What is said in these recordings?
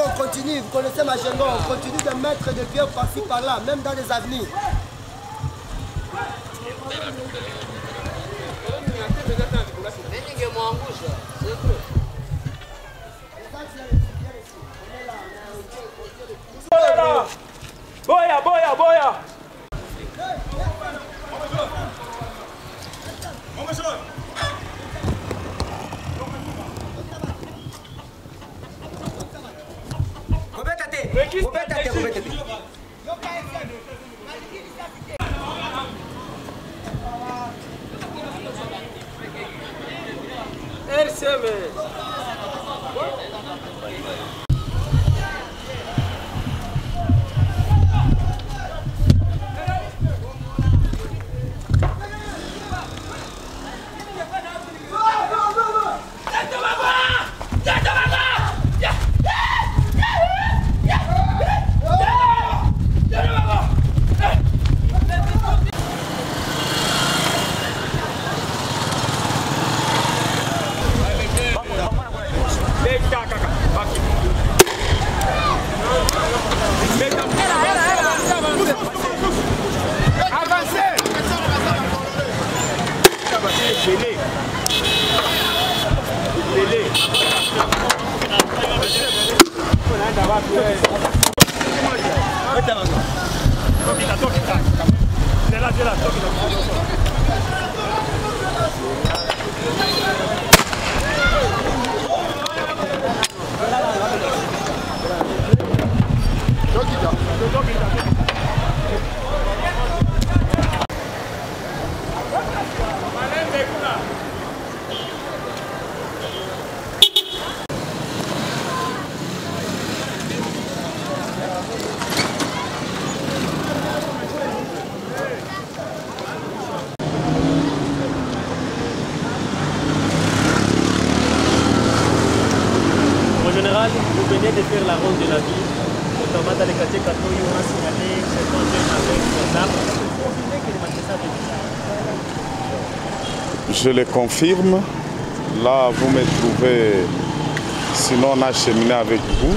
on continue, vous connaissez ma jargon, on continue de mettre des pierres par-ci par-là, même dans les avenirs. Comenta tempo, comenta tempo. Erse mi? Tokita, tokita. Vous venez de faire la ronde de la ville, notamment dans les quartiers Katoy, on a signalé certains jeunes avec des manifestants Je le confirme. Là, vous me trouvez, sinon on a cheminé avec vous.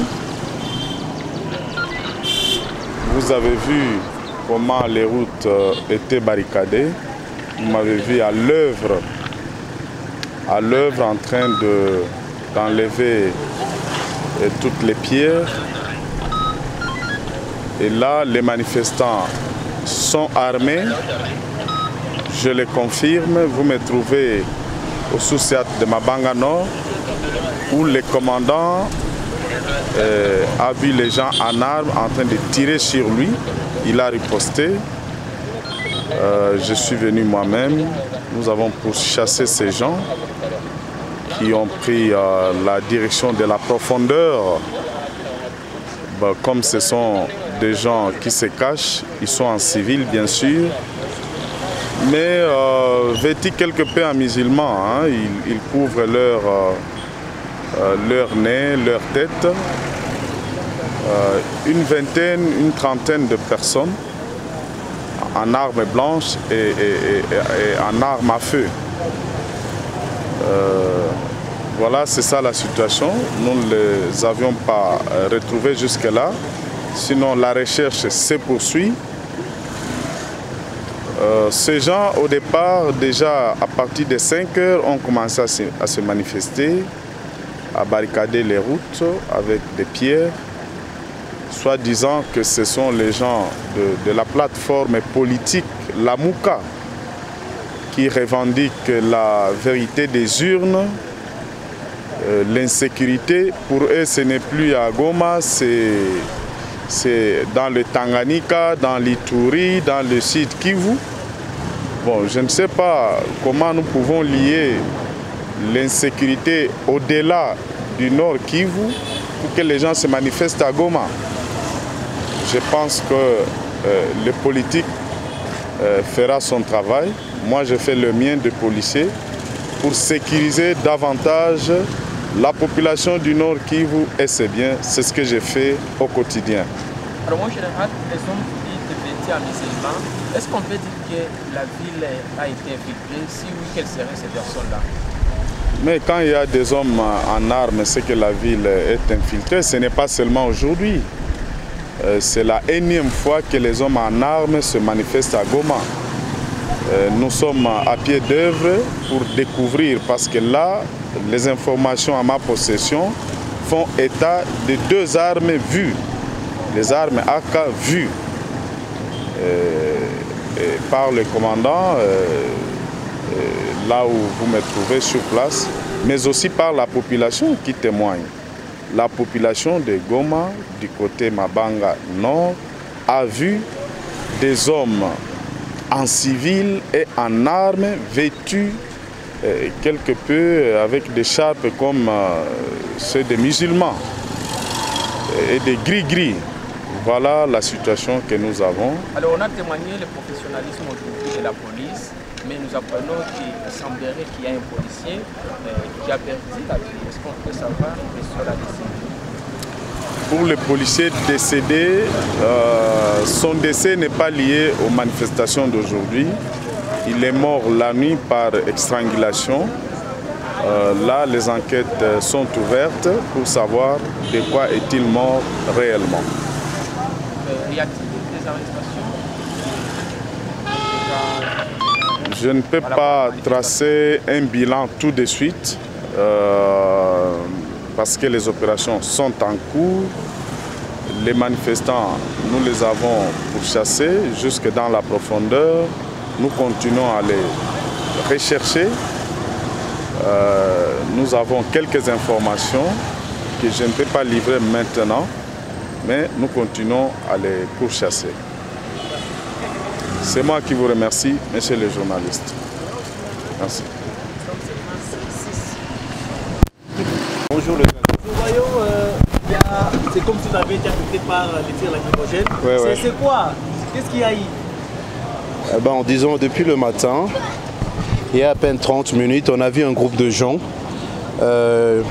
Vous avez vu comment les routes euh, étaient barricadées. Vous m'avez vu à l'œuvre, à l'œuvre en train de- euh, toutes les pierres. Et là, les manifestants sont armés. Je le confirme, vous me trouvez au sous-siat de Mabanga Nord, où le commandant euh, a vu les gens en armes en train de tirer sur lui. Il a riposté. Euh, je suis venu moi-même. Nous avons pourchassé ces gens qui ont pris euh, la direction de la profondeur. Bah, comme ce sont des gens qui se cachent, ils sont en civil bien sûr, mais euh, vêtus quelque peu en musulman. hein. Ils, couvrent leur, euh, euh, leur nez, leur tête. Une vingtaine, une trentaine de personnes en armes blanches et en armes à feu. Euh, voilà, c'est ça la situation. Nous ne les avions pas euh, retrouvés jusque-là. Sinon, la recherche se poursuit. Euh, ces gens, au départ, déjà à partir de 5 heures, ont commencé à se, manifester, à barricader les routes avec des pierres, soit disant que ce sont les gens de, de la plateforme politique, la MOUKA, qui revendiquent la vérité des urnes, euh, l'insécurité. Pour eux, ce n'est plus à Goma, c'est c'est dans le Tanganyika, dans l'Ituri, dans le sud Kivu. Bon, je ne sais pas comment nous pouvons lier l'insécurité au-delà du nord Kivu pour que les gens se manifestent à Goma. Je pense que euh, le politique euh, fera son travail. Moi, je fais le mien de policier pour sécuriser davantage la population du Nord Kivu et c'est bien, c'est ce que je fais au quotidien. Alors, musulmans, est-ce qu'on peut dire que la ville a été infiltrée Si oui, quelles seraient ces personnes-là? Mais quand il y a des hommes en armes, c'est que la ville est infiltrée. Ce n'est pas seulement aujourd'hui. Euh, c'est la énième fois que les hommes en armes se manifestent à Goma. Euh, nous sommes à pied d'œuvre pour découvrir, parce que là, les informations à ma possession font état de deux armes vues. Les armes AK vues euh, par le commandant, là où vous me trouvez sur place, mais aussi par la population qui témoigne. La population de Goma, du côté Mabanga Nord, a vu des hommes en civil et en armes vêtus euh, quelque peu avec des charpes comme euh, ceux des musulmans et des gris-gris. Voilà la situation que nous avons. Alors on a témoigné le professionnalisme aujourd'hui de la police, mais nous apprenons qu'il semblerait qu'il y a un policier euh, qui a perdu la vie. Est-ce qu'on peut savoir sur la décision? Pour le policier décédé, euh, son décès n'est pas lié aux manifestations d'aujourd'hui. Il est mort la nuit par extrangulation. Euh, là, les enquêtes sont ouvertes pour savoir de quoi est-il mort réellement. y a-t-il des arrestations? Je ne peux pas tracer un bilan tout de suite. Euh, parce que les opérations sont en cours. Les manifestants, nous les avons pourchassés jusque dans la profondeur. Nous continuons à les rechercher. Euh, nous avons quelques informations que je ne peux pas livrer maintenant, mais nous continuons à les pourchasser. C'est moi qui vous remercie, monsieur le journaliste. Merci. Le. Nous voyons, euh, c'est comme si tu avais été affecté par les tirs lacrymogènes. Ouais, ouais. C'est quoi? Qu'est-ce qu'il y a eu? Eh ben, Disons, depuis le matin, il y a à peine 30 minutes, on a vu un groupe de gens euh,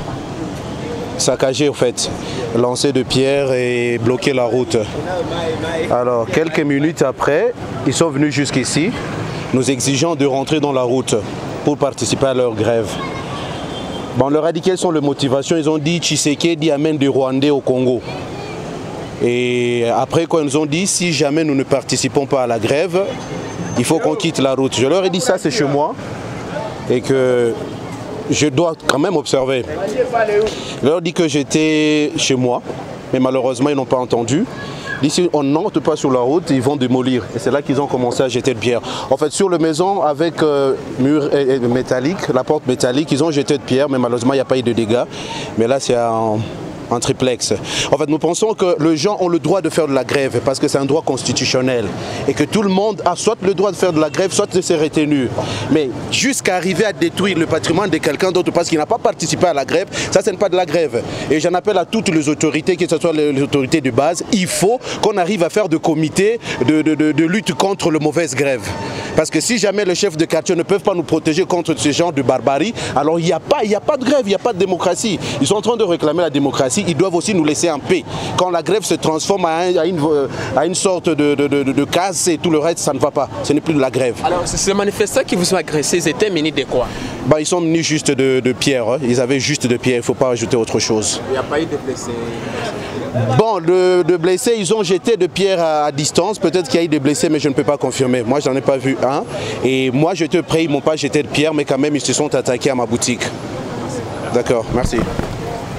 saccager, en fait, lancer de pierres et bloquer la route. Alors, quelques minutes après, ils sont venus jusqu'ici, nous exigeant de rentrer dans la route pour participer à leur grève. Bon, leur a dit quelles sont les motivations. Ils ont dit Tshisekedi amène des Rwandais au Congo. Et après, quand ils nous ont dit si jamais nous ne participons pas à la grève, il faut qu'on quitte la route. Je leur ai dit ça, c'est chez moi. Et que je dois quand même observer. Je leur ai dit que j'étais chez moi. Mais malheureusement, ils n'ont pas entendu. D'ici, on n'entre pas sur la route, ils vont démolir. Et c'est là qu'ils ont commencé à jeter de pierre. En fait, sur la maison, avec euh, mur métallique, la porte métallique, ils ont jeté de pierre, mais malheureusement, il n'y a pas eu de dégâts. Mais là, c'est un en triplex. En fait, nous pensons que les gens ont le droit de faire de la grève parce que c'est un droit constitutionnel et que tout le monde a soit le droit de faire de la grève, soit de se retenir. Mais jusqu'à arriver à détruire le patrimoine de quelqu'un d'autre parce qu'il n'a pas participé à la grève, ça, ce n'est pas de la grève. Et j'en appelle à toutes les autorités, que ce soit les autorités de base, il faut qu'on arrive à faire de comités de, lutte contre le mauvaise grève. Parce que si jamais les chefs de quartier ne peuvent pas nous protéger contre ce genre de barbarie, alors il n'y a pas de grève, il n'y a pas de démocratie. Ils sont en train de réclamer la démocratie ils doivent aussi nous laisser en paix. Quand la grève se transforme à, une, à une, sorte de, de, casse et tout le reste, ça ne va pas. Ce n'est plus de la grève. Alors, ces manifestants qui vous ont agressés, ils étaient munis de quoi? Bah, Ils sont venus juste de, pierre. Hein. Ils avaient juste de pierre. Il ne faut pas ajouter autre chose. Il n'y a pas eu de blessés Bon, de, blessés, ils ont jeté de pierres à, distance. Peut-être qu'il y a eu des blessés, mais je ne peux pas confirmer. Moi, je n'en ai pas vu un. Et moi, j'étais prêt, ils ne m'ont pas jeté de pierres, mais quand même, ils se sont attaqués à ma boutique. D'accord, merci.